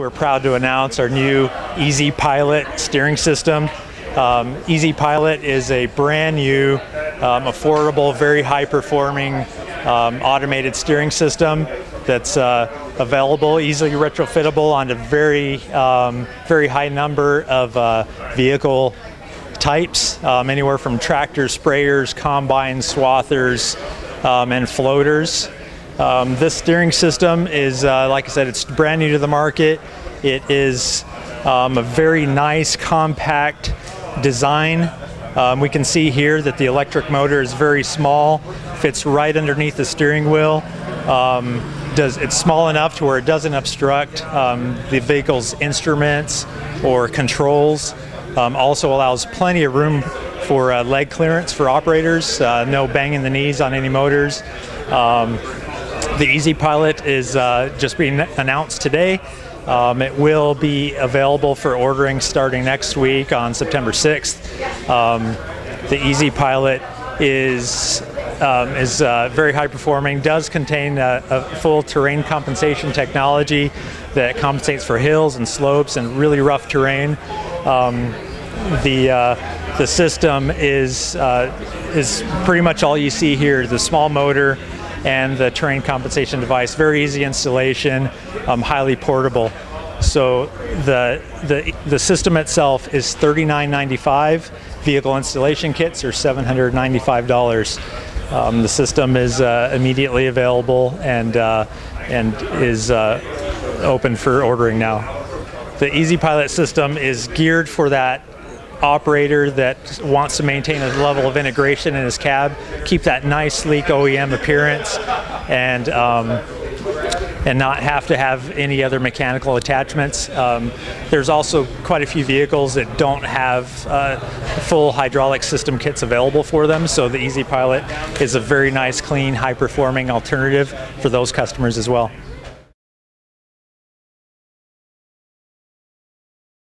we're proud to announce our new EZ Pilot steering system. Um, EZ Pilot is a brand new, um, affordable, very high performing um, automated steering system that's uh, available, easily retrofittable on a very, um, very high number of uh, vehicle types, um, anywhere from tractors, sprayers, combines, swathers, um, and floaters. Um, this steering system is, uh, like I said, it's brand new to the market. It is um, a very nice, compact design. Um, we can see here that the electric motor is very small, fits right underneath the steering wheel. Um, does it's small enough to where it doesn't obstruct um, the vehicle's instruments or controls. Um, also allows plenty of room for uh, leg clearance for operators. Uh, no banging the knees on any motors. Um, the EZ Pilot is uh, just being announced today. Um, it will be available for ordering starting next week on September 6th. Um, the EZ Pilot is um, is uh, very high performing, does contain a, a, full terrain compensation technology that compensates for hills and slopes and really rough terrain. Um, the uh, the system is uh, is pretty much all you see here. The small motor and the terrain compensation device. Very easy installation, um, highly portable. So the, the, the system itself is $39.95. Vehicle installation kits are $795. Um, the system is uh, immediately available and, uh, and is uh, open for ordering now. The EZ Pilot system is geared for that operator that wants to maintain a level of integration in his cab, keep that nice, sleek OEM appearance, and um, and not have to have any other mechanical attachments. Um, there's also quite a few vehicles that don't have uh, full hydraulic system kits available for them, so the EZ Pilot is a very nice, clean, high-performing alternative for those customers as well.